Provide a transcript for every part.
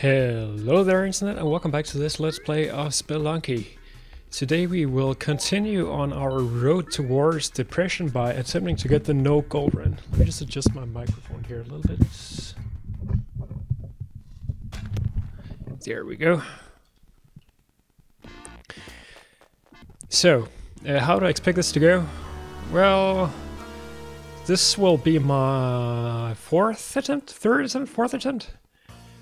Hello there internet and welcome back to this let's play of Spelunky. Today we will continue on our road towards depression by attempting to get the no gold run. Let me just adjust my microphone here a little bit. There we go. So, uh, how do I expect this to go? Well, this will be my fourth attempt, third attempt, fourth attempt.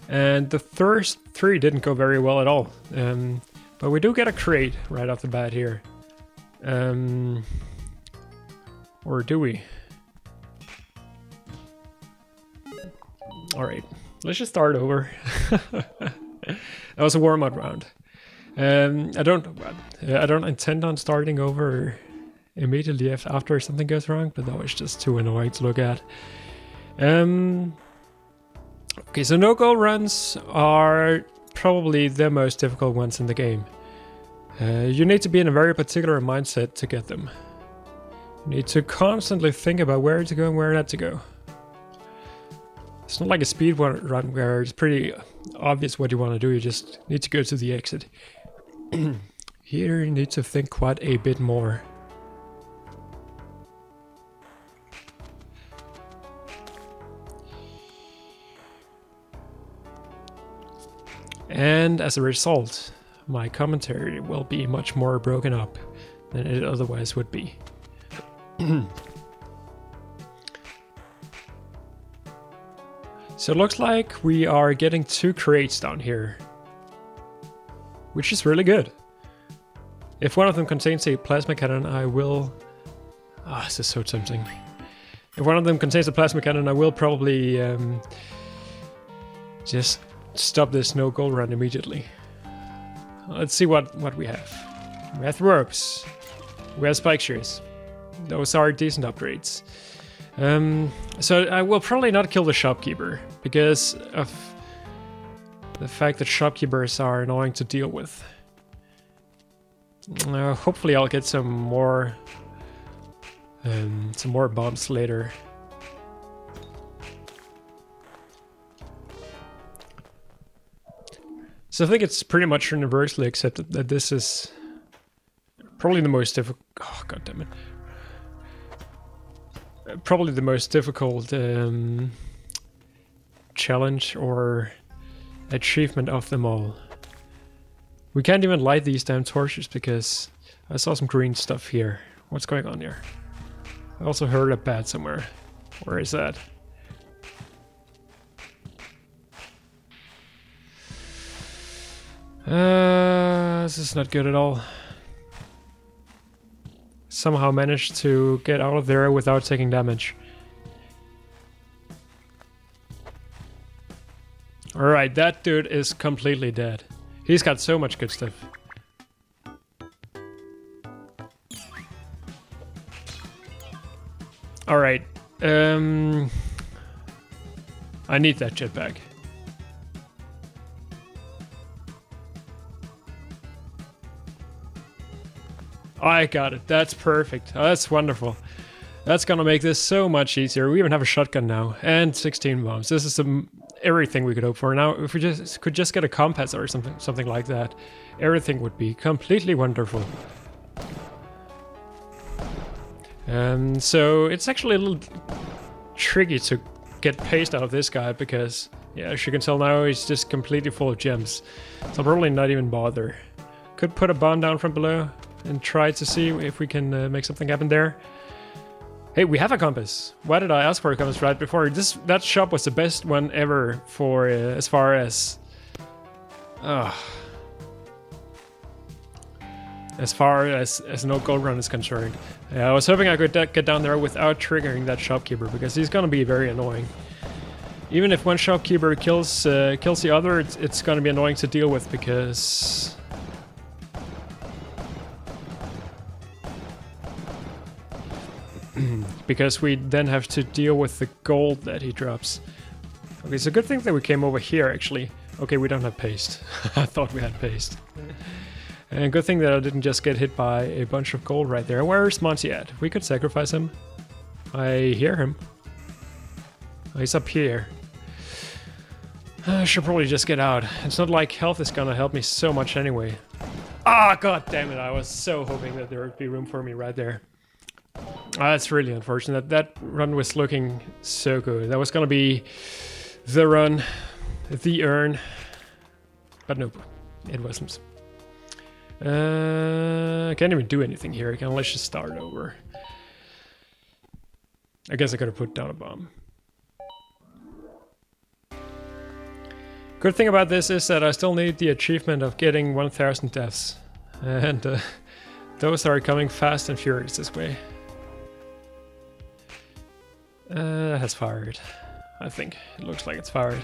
And the first three didn't go very well at all. Um, but we do get a crate right off the bat here. Um, or do we? Alright, let's just start over. that was a warm-up round. Um, I don't, I don't intend on starting over immediately after something goes wrong, but that was just too annoying to look at. Um, Okay, so no-goal runs are probably the most difficult ones in the game. Uh, you need to be in a very particular mindset to get them. You need to constantly think about where to go and where not to go. It's not like a speed run where it's pretty obvious what you want to do, you just need to go to the exit. Here you need to think quite a bit more. And as a result, my commentary will be much more broken up than it otherwise would be. so it looks like we are getting two crates down here. Which is really good. If one of them contains a plasma cannon, I will... Ah, oh, this is so tempting. If one of them contains a plasma cannon, I will probably um, just stop this no gold run immediately. Let's see what, what we have. We have ropes. We have spike shoes. Those are decent upgrades. Um, so I will probably not kill the shopkeeper because of the fact that shopkeepers are annoying to deal with. Uh, hopefully I'll get some more um, some more bombs later. So I think it's pretty much universally accepted that this is probably the most difficult. Oh god damn it! Probably the most difficult um, challenge or achievement of them all. We can't even light these damn torches because I saw some green stuff here. What's going on here? I also heard a bat somewhere. Where is that? Uh, this is not good at all. Somehow managed to get out of there without taking damage. Alright, that dude is completely dead. He's got so much good stuff. Alright, um... I need that jetpack. I got it. That's perfect. Oh, that's wonderful. That's gonna make this so much easier. We even have a shotgun now and 16 bombs. This is some, everything we could hope for. Now, if we just could just get a compass or something, something like that, everything would be completely wonderful. Um, so it's actually a little tricky to get paste out of this guy because, yeah, as you can tell now, he's just completely full of gems. So I'll probably not even bother. Could put a bomb down from below, and try to see if we can uh, make something happen there. Hey, we have a compass. Why did I ask for a compass right before? This That shop was the best one ever for uh, as far as... Uh, as far as, as no gold run is concerned. Yeah, I was hoping I could get down there without triggering that shopkeeper, because he's gonna be very annoying. Even if one shopkeeper kills uh, kills the other, it's, it's gonna be annoying to deal with, because because we then have to deal with the gold that he drops. Okay, a good thing that we came over here, actually. Okay, we don't have paste. I thought we had paste. And good thing that I didn't just get hit by a bunch of gold right there. Where's Monty at? We could sacrifice him. I hear him. Oh, he's up here. I should probably just get out. It's not like health is gonna help me so much anyway. Ah, god damn it, I was so hoping that there would be room for me right there. Ah, that's really unfortunate. That run was looking so good. That was gonna be the run, the urn. But nope, it wasn't. Uh, I can't even do anything here. I can let's just start over. I guess I could have put down a bomb. Good thing about this is that I still need the achievement of getting 1000 deaths. And uh, those are coming fast and furious this way. Uh, has fired. I think. It looks like it's fired.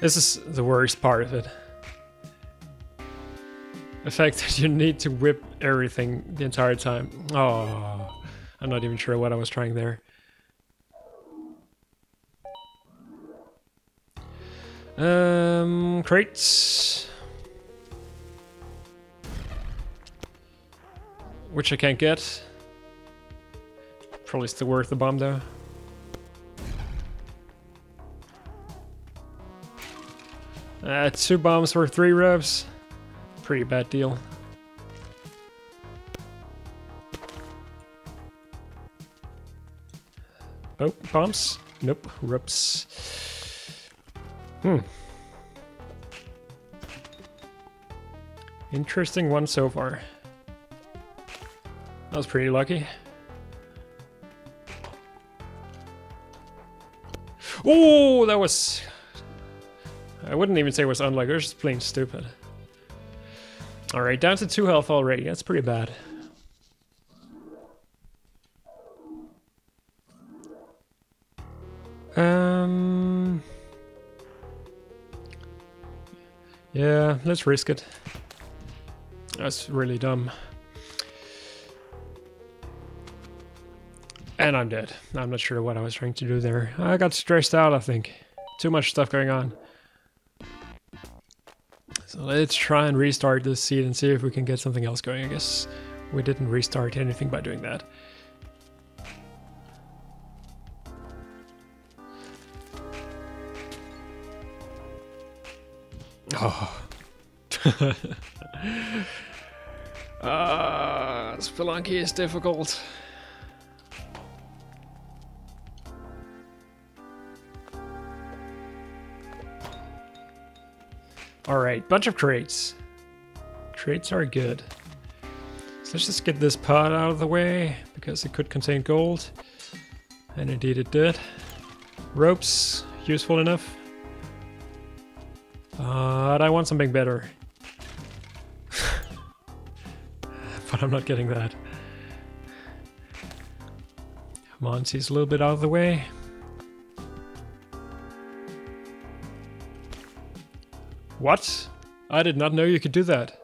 This is the worst part of it. The fact that you need to whip everything the entire time. Oh, I'm not even sure what I was trying there. Um, crates. Which I can't get. Probably still worth the bomb though. Uh, two bombs for three revs. Pretty bad deal. Oh, bombs? Nope, rips. Hmm. Interesting one so far. That was pretty lucky. Oh, that was I wouldn't even say it was unlucky, it was just plain stupid. Alright, down to 2 health already, that's pretty bad. Yeah, let's risk it. That's really dumb. And I'm dead. I'm not sure what I was trying to do there. I got stressed out, I think. Too much stuff going on. So let's try and restart this seed and see if we can get something else going. I guess we didn't restart anything by doing that. Oh. uh, Spelunky is difficult. Alright, bunch of crates. Crates are good. So let's just get this pot out of the way, because it could contain gold. And indeed it did. Ropes, useful enough. But I want something better. but I'm not getting that. Monty's a little bit out of the way. What? I did not know you could do that.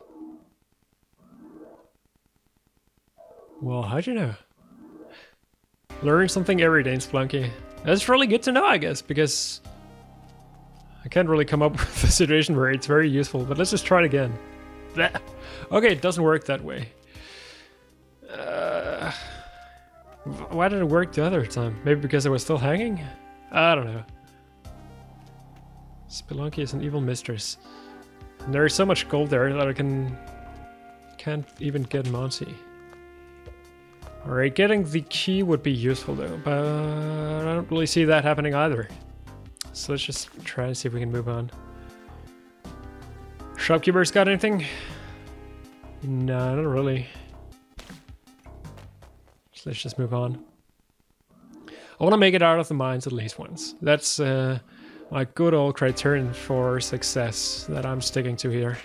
Well, how'd you know? Learning something every day in Spelunky. That's really good to know, I guess, because I can't really come up with a situation where it's very useful, but let's just try it again. Okay, it doesn't work that way. Uh, why did it work the other time? Maybe because it was still hanging? I don't know. Spelunky is an evil mistress. And there is so much gold there that I can... Can't even get Monty. Alright, getting the key would be useful though, but I don't really see that happening either. So let's just try and see if we can move on. Shopkeeper's got anything? No, not really. So let's just move on. I want to make it out of the mines at least once. That's uh, my good old criterion for success that I'm sticking to here.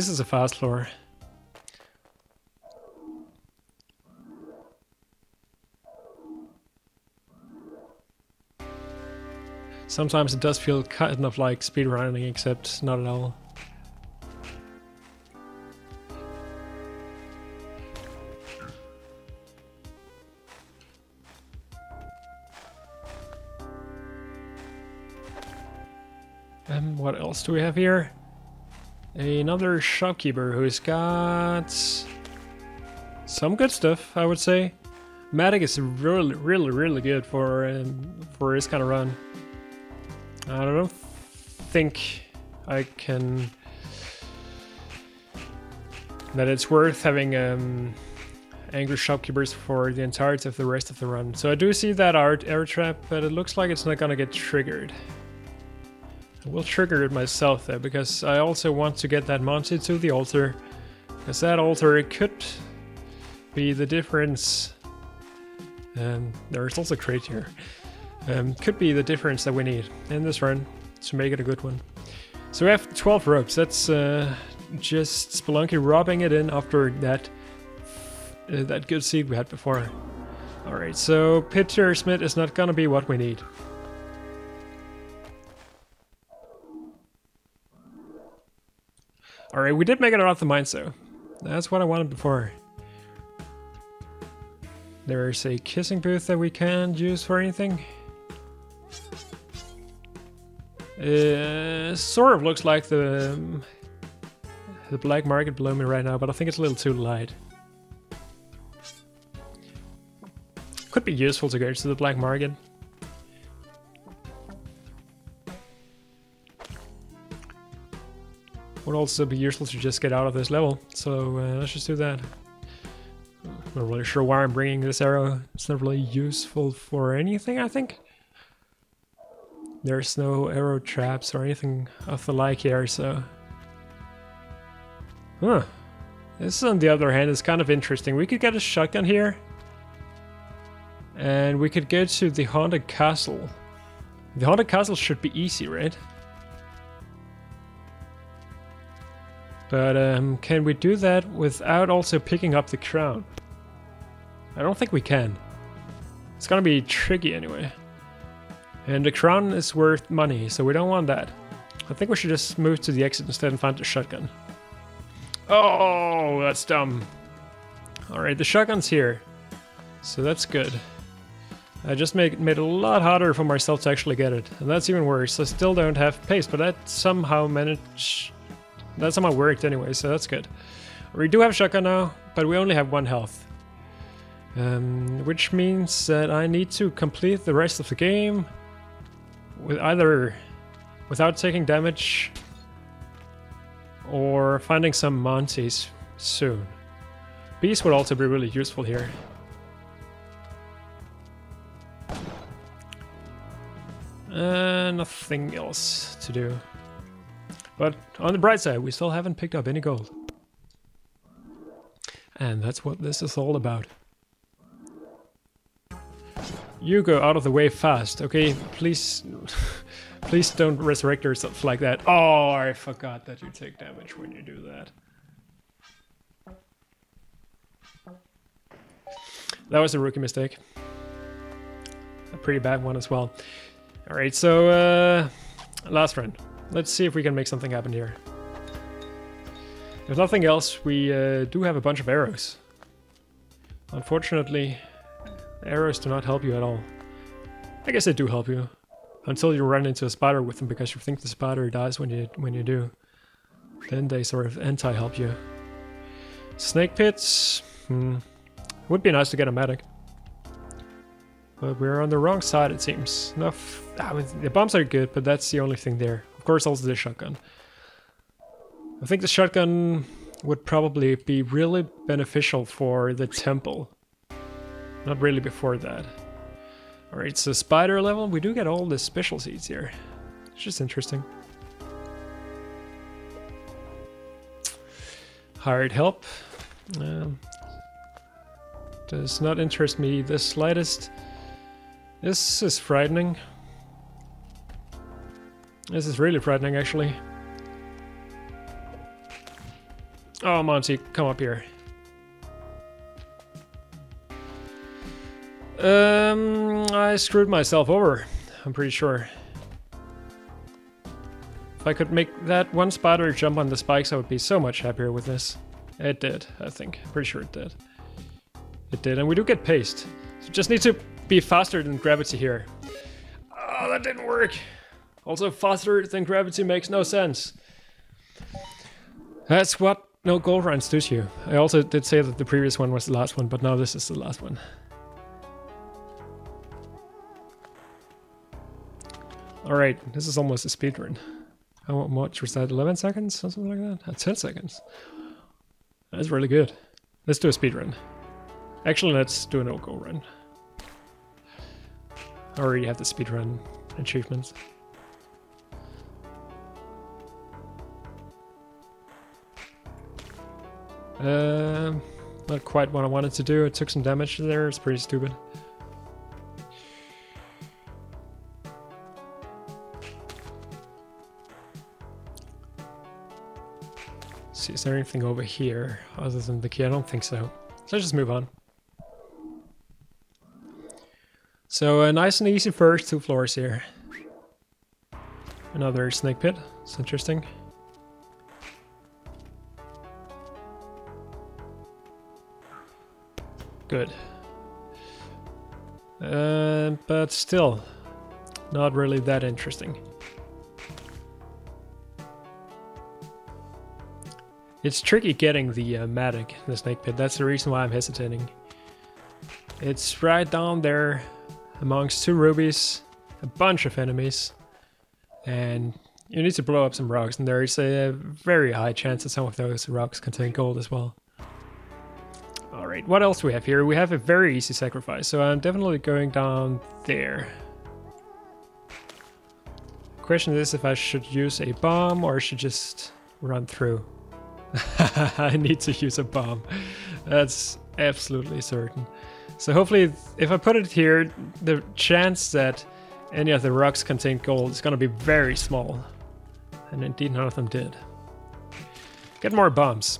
this is a fast floor. Sometimes it does feel kind of like speedrunning, except not at all. Um, what else do we have here? Another shopkeeper who's got some good stuff, I would say. Mattock is really, really, really good for um, for this kind of run. I don't think I can that it's worth having um, angry shopkeepers for the entirety of the rest of the run. So I do see that art air trap, but it looks like it's not gonna get triggered. I will trigger it myself though, because I also want to get that Monty to the altar. Because that altar it could be the difference. Um, there's also crate here. Um, could be the difference that we need in this run to make it a good one. So we have 12 ropes. That's uh, just Spelunky robbing it in after that uh, that good seed we had before. Alright, so Pitcher's Mitt is not gonna be what we need. Alright, we did make it out of the mines though. That's what I wanted before. There's a kissing booth that we can use for anything. Uh, sort of looks like the um, the black market below me right now, but I think it's a little too light. Could be useful to go to the black market. Would also be useful to just get out of this level, so uh, let's just do that. I'm Not really sure why I'm bringing this arrow. It's not really useful for anything, I think. There's no arrow traps or anything of the like here, so Huh. This, on the other hand, is kind of interesting. We could get a shotgun here. And we could go to the Haunted Castle. The Haunted Castle should be easy, right? But um, can we do that without also picking up the crown? I don't think we can. It's gonna be tricky anyway. And the crown is worth money, so we don't want that. I think we should just move to the exit instead and find the shotgun. Oh, that's dumb. Alright, the shotgun's here. So that's good. I just made, made it a lot harder for myself to actually get it. And that's even worse. I still don't have pace, but that somehow managed... That somehow worked anyway, so that's good. We do have shotgun now, but we only have one health. Um, which means that I need to complete the rest of the game with either without taking damage or finding some Monties soon. Bees would also be really useful here. Uh, nothing else to do. But on the bright side, we still haven't picked up any gold. And that's what this is all about. You go out of the way fast, okay? Please... Please don't resurrect yourself like that. Oh, I forgot that you take damage when you do that. That was a rookie mistake. A pretty bad one as well. Alright, so uh, last friend. Let's see if we can make something happen here. If nothing else, we uh, do have a bunch of arrows. Unfortunately, arrows do not help you at all. I guess they do help you. Until you run into a spider with them because you think the spider dies when you when you do. Then they sort of anti-help you. Snake pits. Hmm. Would be nice to get a Mattock. But we're on the wrong side, it seems. Enough. I mean, the bombs are good, but that's the only thing there. Course, also the shotgun. I think the shotgun would probably be really beneficial for the temple. Not really before that. Alright, so spider level, we do get all the special seeds here. It's just interesting. Hired help. Um, does not interest me the slightest. This is frightening. This is really frightening, actually. Oh, Monty, come up here. Um, I screwed myself over, I'm pretty sure. If I could make that one spider jump on the spikes, I would be so much happier with this. It did, I think. Pretty sure it did. It did, and we do get paste. So just need to be faster than gravity here. Oh, that didn't work. Also, faster than gravity makes no sense. That's what no gold runs do to you. I also did say that the previous one was the last one, but now this is the last one. Alright, this is almost a speed run. How much was that? 11 seconds? Or something like that? Uh, 10 seconds. That's really good. Let's do a speed run. Actually, let's do an no-go run. I already have the speed run achievements. Um, not quite what I wanted to do. It took some damage there. It's pretty stupid. see, is there anything over here other than the key? I don't think so. So let's just move on. So uh, nice and easy first two floors here. Another snake pit. It's interesting. Good. Uh, but still, not really that interesting. It's tricky getting the uh, Mattock, the snake pit. That's the reason why I'm hesitating. It's right down there amongst two rubies, a bunch of enemies, and you need to blow up some rocks, and there is a very high chance that some of those rocks contain gold as well. What else we have here? We have a very easy sacrifice, so I'm definitely going down there. Question is if I should use a bomb or I should just run through. I need to use a bomb. That's absolutely certain. So hopefully, if I put it here, the chance that any of the rocks contain gold is going to be very small. And indeed, none of them did. Get more bombs.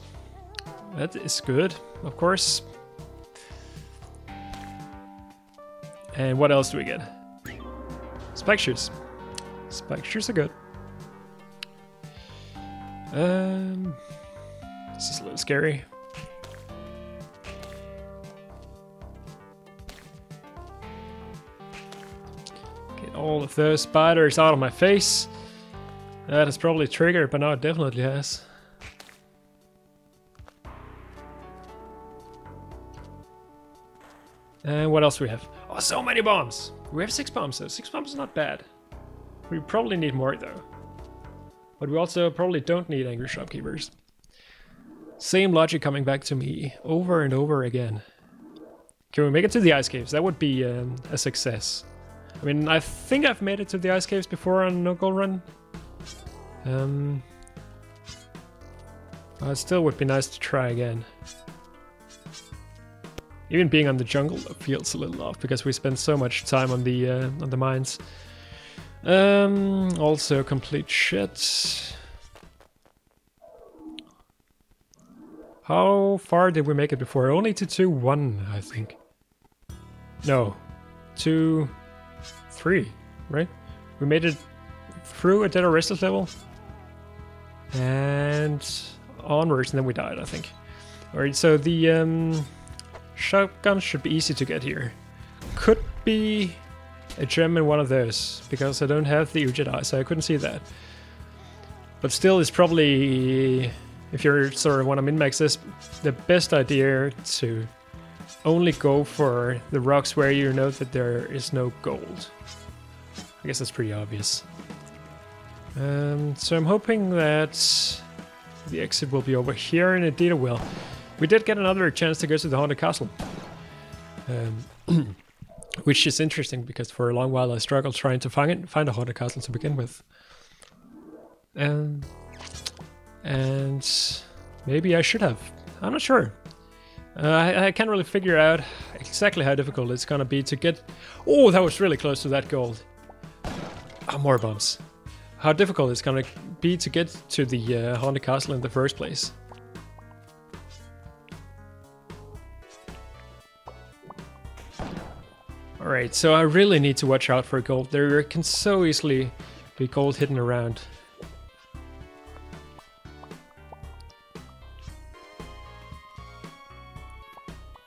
That is good of course. And what else do we get? Spike shoes. Spike shoes are good. Um, this is a little scary. Get all of those spiders out of my face. That is probably triggered, but now it definitely has. And what else do we have? Oh, so many bombs! We have six bombs though. Six bombs is not bad. We probably need more though. But we also probably don't need angry shopkeepers. Same logic coming back to me over and over again. Can we make it to the ice caves? That would be um, a success. I mean, I think I've made it to the ice caves before on No Gold Run. Um, it still would be nice to try again. Even being on the jungle feels a little off because we spend so much time on the uh, on the mines. Um, also complete shit. How far did we make it before? Only to 2-1, I think. No. 2... 3, right? We made it through a Dead Are Restless level. And onwards, and then we died, I think. Alright, so the... Um, Shotgun should be easy to get here. Could be a gem in one of those, because I don't have the Udjat so I couldn't see that. But still, it's probably, if you're sort of want to min-max this, the best idea to only go for the rocks where you know that there is no gold. I guess that's pretty obvious. Um, so I'm hoping that the exit will be over here, and indeed it will. We did get another chance to go to the Haunted Castle. Um, which is interesting because for a long while I struggled trying to find, find a Haunted Castle to begin with. Um, and maybe I should have. I'm not sure. Uh, I, I, can't really figure out exactly how difficult it's gonna be to get... Oh, that was really close to that gold. Oh, more bombs. How difficult it's gonna be to get to the uh, Haunted Castle in the first place. Alright, so I really need to watch out for gold. There can so easily be gold hidden around.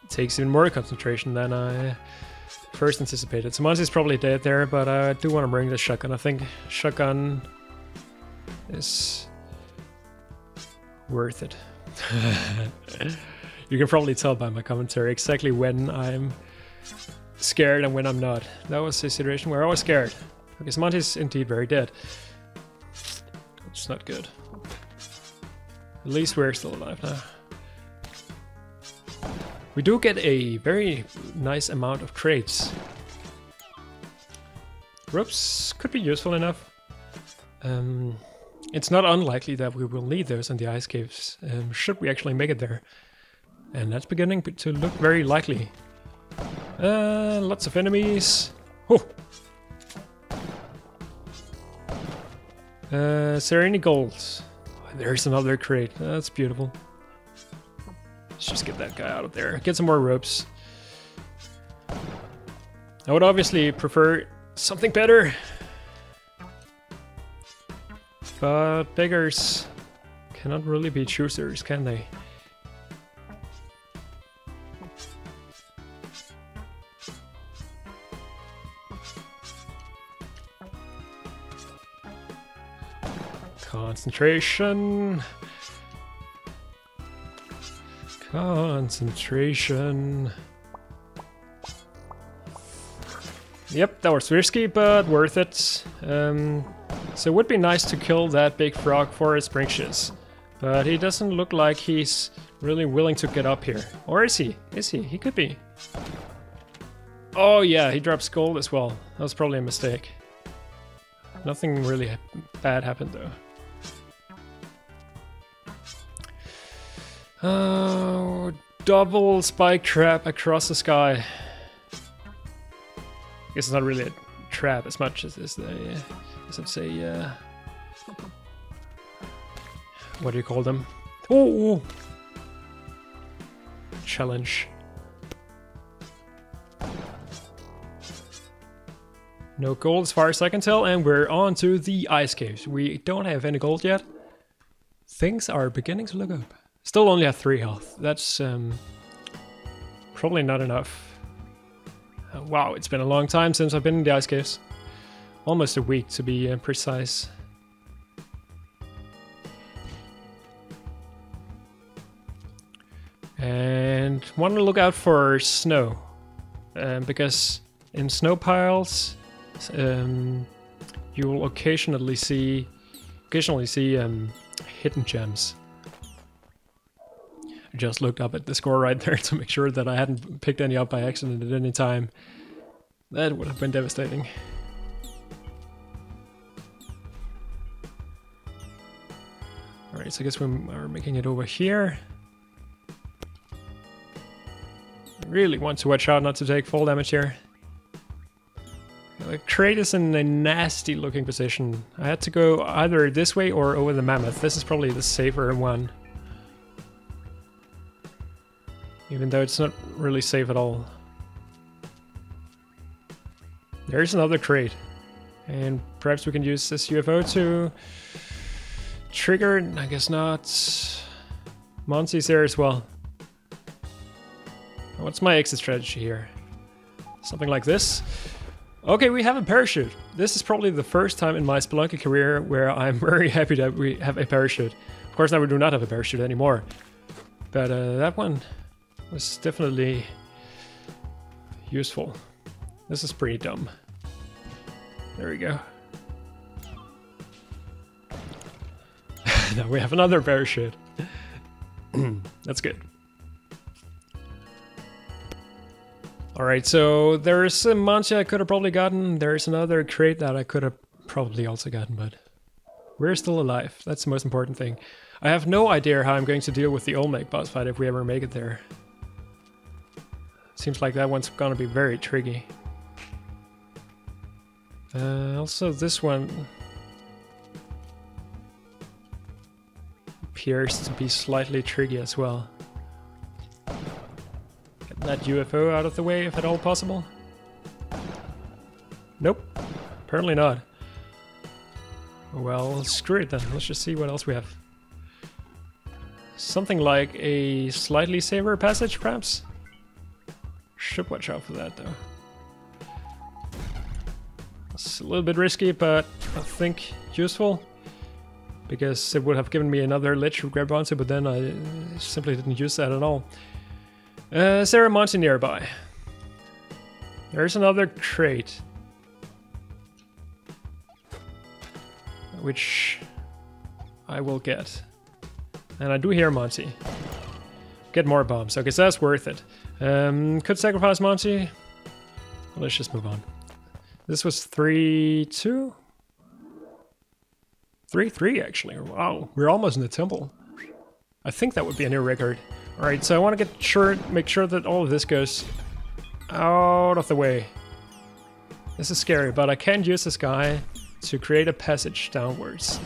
It takes even more concentration than I first anticipated. So Monty's probably dead there, but I do want to bring the shotgun. I think shotgun is worth it. you can probably tell by my commentary exactly when I'm scared and when I'm not. That was a situation where I was scared. Because Monty's indeed very dead. It's not good. At least we're still alive now. We do get a very nice amount of crates. Ropes could be useful enough. Um, it's not unlikely that we will need those in the ice caves, um, should we actually make it there. And that's beginning to look very likely. Uh, lots of enemies. Oh! Uh, is there any gold? There's another crate. That's beautiful. Let's just get that guy out of there. Get some more ropes. I would obviously prefer something better. But beggars cannot really be choosers, can they? Concentration. Concentration. Yep, that was risky, but worth it. Um, so it would be nice to kill that big frog for his brinches. But he doesn't look like he's really willing to get up here. Or is he? Is he? He could be. Oh yeah, he drops gold as well. That was probably a mistake. Nothing really bad happened though. Oh, double spike trap across the sky. I guess it's not really a trap as much as it's a, as it's a, uh, what do you call them? Oh, challenge. No gold as far as I can tell, and we're on to the ice caves. We don't have any gold yet. Things are beginning to look up. Still only at 3 health. That's um, probably not enough. Uh, wow, it's been a long time since I've been in the ice caves. Almost a week to be uh, precise. And want to look out for snow. Um, because in snow piles, um, you will occasionally see occasionally see um, hidden gems just looked up at the score right there to make sure that I hadn't picked any up by accident at any time. That would have been devastating. Alright, so I guess we are making it over here. Really want to watch out not to take full damage here. The crate is in a nasty looking position. I had to go either this way or over the mammoth. This is probably the safer one. Even though it's not really safe at all. There's another crate. And perhaps we can use this UFO to trigger, I guess not. Monty's there as well. What's my exit strategy here? Something like this. Okay, we have a parachute. This is probably the first time in my Spelunky career where I'm very happy that we have a parachute. Of course, now we do not have a parachute anymore. But uh, that one was definitely useful. This is pretty dumb. There we go. now we have another parachute. That's good. Alright, so there's a Monty I could have probably gotten. There's another crate that I could have probably also gotten, but we're still alive. That's the most important thing. I have no idea how I'm going to deal with the Olmec boss fight if we ever make it there. Seems like that one's gonna be very tricky. Uh, also, this one appears to be slightly tricky as well. Get that UFO out of the way if at all possible. Nope, apparently not. Well, screw it then. Let's just see what else we have. Something like a slightly safer passage, perhaps? Should watch out for that, though. It's a little bit risky, but I think useful. Because it would have given me another ledge to grab onto, but then I simply didn't use that at all. Uh, is there a Monty nearby? There's another crate. Which I will get. And I do hear Monty. Get more bombs. Okay, so that's worth it. Um, could sacrifice Monty. Let's just move on. This was 3-2? 3-3, actually. Wow, we're almost in the temple. I think that would be a new record. Alright, so I want to get sure, make sure that all of this goes out of the way. This is scary, but I can use this guy to create a passage downwards.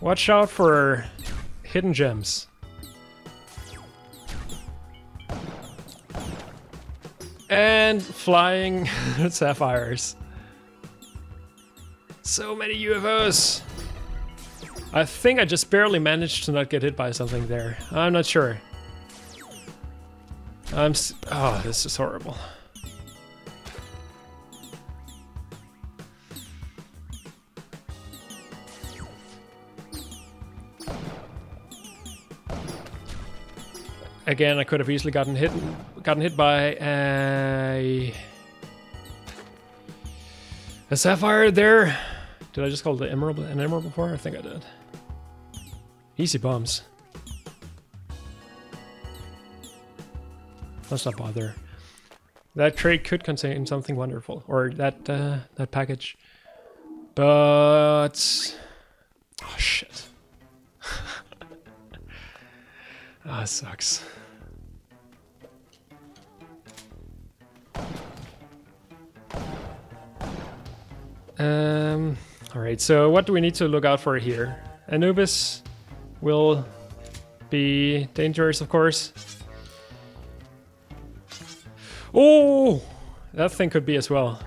Watch out for hidden gems. And flying sapphires. So many UFOs! I think I just barely managed to not get hit by something there. I'm not sure. I'm oh, this is horrible. Again, I could have easily gotten hit gotten hit by a a sapphire there. Did I just call it an emerald an emerald before? I think I did. Easy bombs. Let's not bother. That crate could contain something wonderful, or that uh, that package, but oh shit. Ah, oh, sucks. Um, Alright, so what do we need to look out for here? Anubis will be dangerous, of course. Oh! That thing could be as well.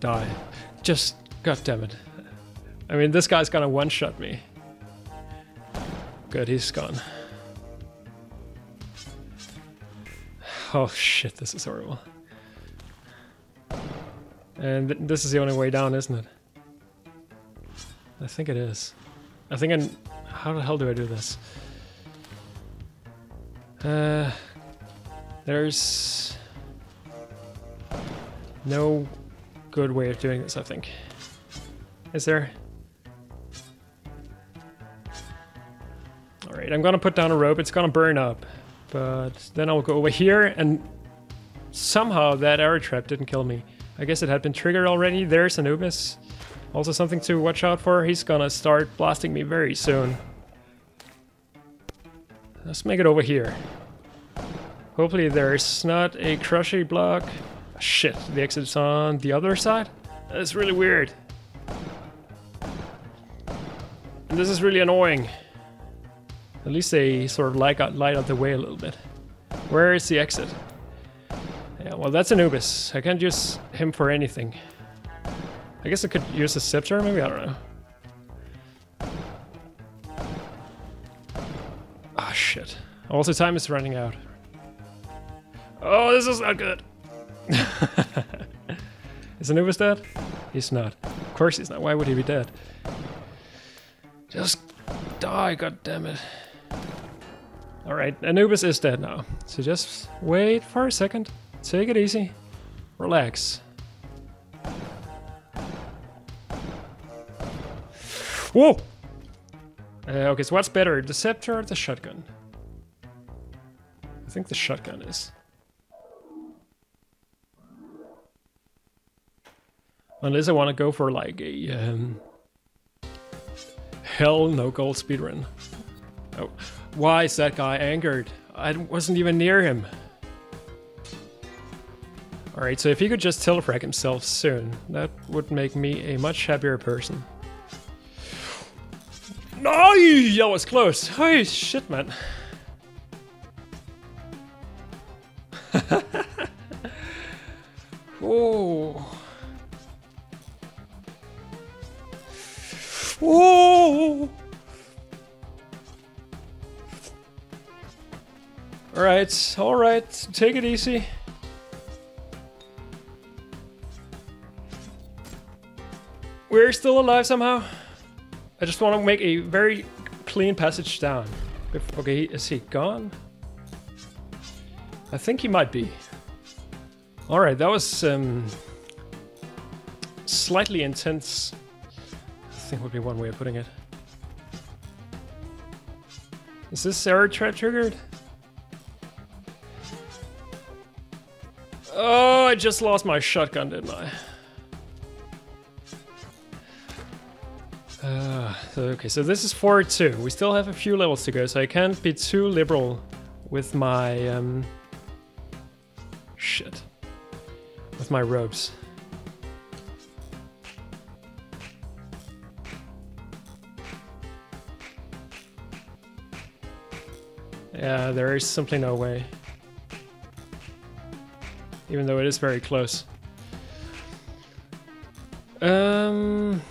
Die. Just, god damn it. I mean, this guy's gonna one-shot me. Good, he's gone. Oh shit, this is horrible. And th this is the only way down, isn't it? I think it is. I think I'm... How the hell do I do this? Uh... There's... No good way of doing this, I think. Is there? Alright, I'm gonna put down a rope. It's gonna burn up. But then I'll go over here and somehow that arrow trap didn't kill me. I guess it had been triggered already. There's Anubis. Also something to watch out for. He's gonna start blasting me very soon. Let's make it over here. Hopefully there's not a crushy block. Shit, the exit's on the other side? That's really weird. And this is really annoying. At least they sort of light out, light out the way a little bit. Where is the exit? Yeah, well that's Anubis. I can't use him for anything. I guess I could use a scepter maybe? I don't know. Ah, oh, shit. Also, time is running out. Oh, this is not good. is Anubis dead? He's not. Of course he's not. Why would he be dead? Just die, god damn it. Alright, Anubis is dead now. So just wait for a second. Take it easy. Relax. Whoa! Uh, okay, so what's better, the scepter or the shotgun? I think the shotgun is. Unless I want to go for like a um, hell no gold speedrun. Why is that guy angered? I wasn't even near him. Alright, so if he could just telefrag himself soon, that would make me a much happier person. No, that was close. Holy shit, man. Alright, take it easy. We're still alive somehow. I just want to make a very clean passage down. Okay, is he gone? I think he might be. Alright, that was um, slightly intense. I think would be one way of putting it. Is this arrow trap triggered? Oh, I just lost my shotgun, didn't I? Uh, okay, so this is 4-2. We still have a few levels to go, so I can't be too liberal with my... Um, shit. With my ropes. Yeah, there is simply no way. Even though it is very close. Um...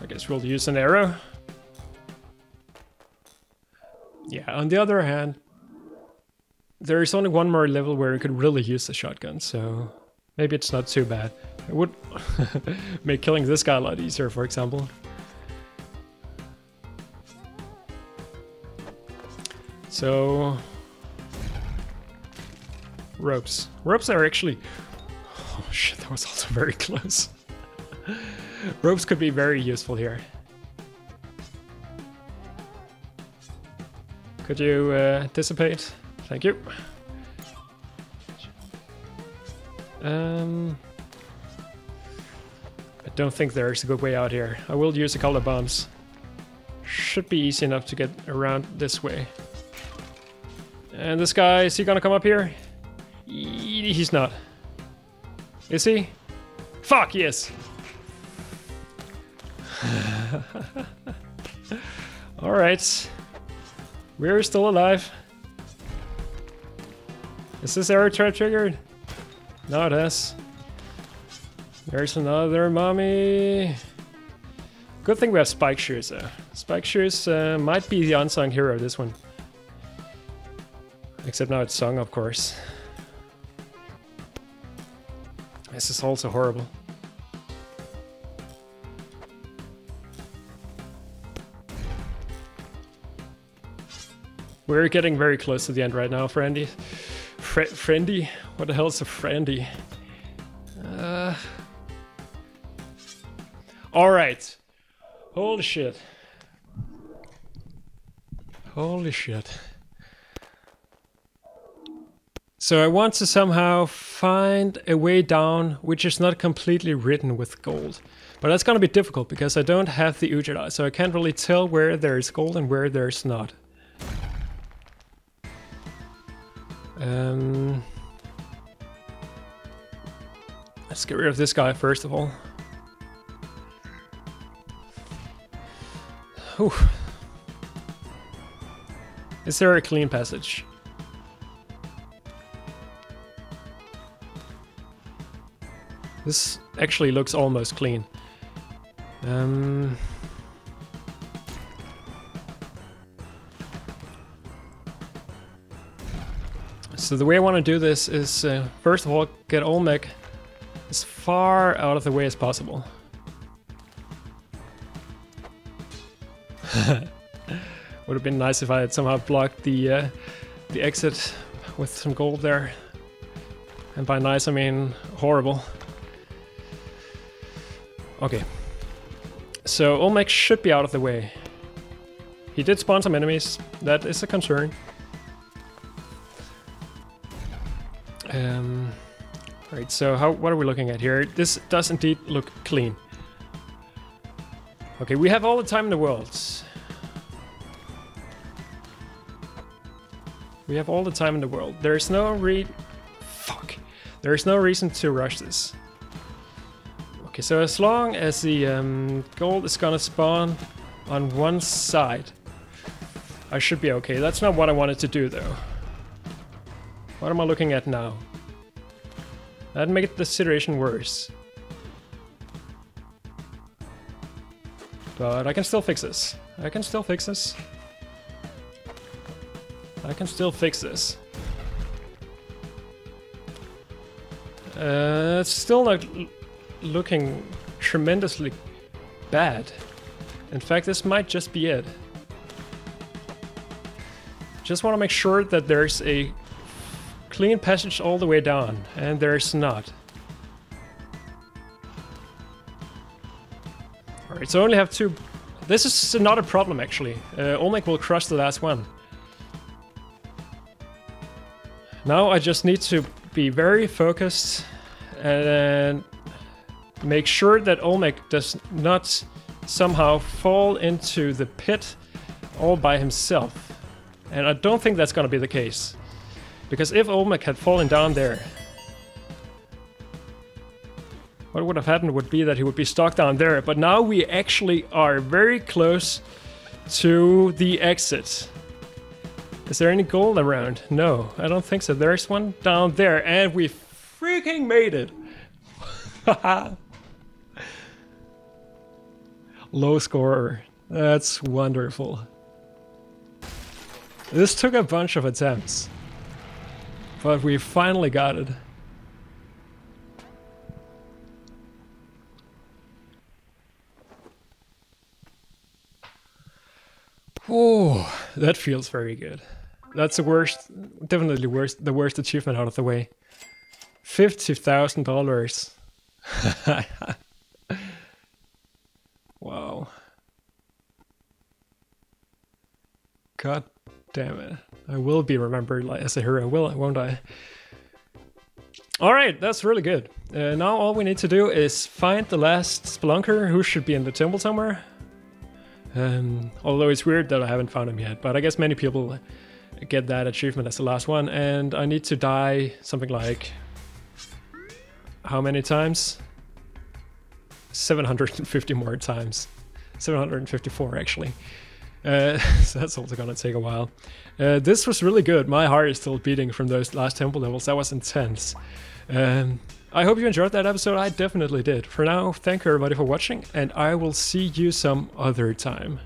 I guess we'll use an arrow. Yeah, on the other hand, there is only one more level where you could really use the shotgun, so maybe it's not too bad. It would make killing this guy a lot easier, for example. So... Ropes. Ropes are actually... Oh shit, that was also very close. Ropes could be very useful here. Could you uh, dissipate? Thank you. Um, I don't think there's a good way out here. I will use a couple of bombs. Should be easy enough to get around this way. And this guy, is he gonna come up here? He's not. Is he? Fuck, yes! Alright. We're still alive. Is this arrow trap triggered? No, it is. There's another mummy. Good thing we have spike shoes though. Spike shoes uh, might be the unsung hero this one. Except now it's sung, of course. This is also horrible. We're getting very close to the end right now, Friendy. Fre friendy? What the hell is a friendy? Uh... Alright. Holy shit. Holy shit. So I want to somehow find a way down which is not completely written with gold. But that's gonna be difficult because I don't have the Udjat so I can't really tell where there's gold and where there's not. Um, let's get rid of this guy first of all. Whew. Is there a clean passage? This actually looks almost clean. Um, So the way I want to do this is, uh, first of all, get Olmec as far out of the way as possible. Would have been nice if I had somehow blocked the uh, the exit with some gold there. And by nice, I mean horrible. Okay. So Olmec should be out of the way. He did spawn some enemies. That is a concern. Um, right, so how what are we looking at here? This does indeed look clean. Okay, we have all the time in the world. We have all the time in the world. There's no re... Fuck. There's no reason to rush this. Okay, so as long as the um, gold is gonna spawn on one side, I should be okay. That's not what I wanted to do, though. What am I looking at now? That'd make the situation worse. But I can still fix this. I can still fix this. I can still fix this. Uh, it's still not looking tremendously bad. In fact, this might just be it. Just want to make sure that there's a clean passage all the way down, and there's not. Alright, so I only have two... This is not a problem, actually. Uh, Olmec will crush the last one. Now I just need to be very focused and make sure that Olmec does not somehow fall into the pit all by himself. And I don't think that's gonna be the case. Because if Olmec had fallen down there, what would have happened would be that he would be stuck down there. But now we actually are very close to the exit. Is there any gold around? No, I don't think so. There's one down there, and we freaking made it! Low scorer. That's wonderful. This took a bunch of attempts. But we finally got it. Oh, that feels very good. That's the worst, definitely worst, the worst achievement out of the way. Fifty thousand dollars. wow. God damn it. I will be remembered as a hero, will I, won't I? Alright, that's really good. Uh, now all we need to do is find the last Spelunker who should be in the temple somewhere. Um, although it's weird that I haven't found him yet, but I guess many people get that achievement as the last one, and I need to die something like... How many times? 750 more times. 754 actually. Uh, so that's also gonna take a while. Uh, this was really good. My heart is still beating from those last temple levels. That was intense. Um, I hope you enjoyed that episode. I definitely did. For now, thank you everybody for watching, and I will see you some other time.